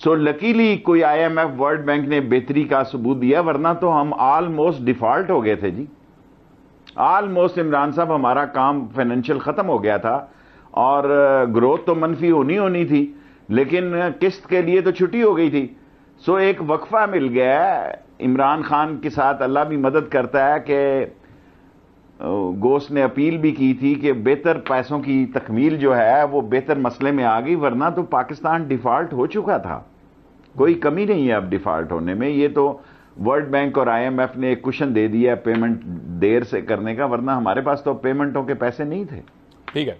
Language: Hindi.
सो लकीली कोई आईएमएफ वर्ल्ड बैंक ने बेहतरी का सबूत दिया, वरना तो हम ऑलमोस्ट डिफ़ॉल्ट हो गए थे जी। ऑलमोस्ट इमरान साहब, हमारा काम फाइनेंशियल खत्म हो गया था और ग्रोथ तो मनफी होनी होनी थी, लेकिन किस्त के लिए तो छुट्टी हो गई थी। सो एक वक्फा मिल गया इमरान खान के साथ अल्लाह भी मदद करता है कि गोश्त ने अपील भी की थी कि बेहतर पैसों की तकमील जो है, वो बेहतर मसले में आ गई, वरना तो पाकिस्तान डिफ़ॉल्ट हो चुका था। कोई कमी नहीं है अब डिफ़ॉल्ट होने में। ये तो वर्ल्ड बैंक और आईएमएफ ने एक क्वेश्चन दे दिया पेमेंट देर से करने का, वरना हमारे पास तो पेमेंटों के पैसे नहीं थे। ठीक है।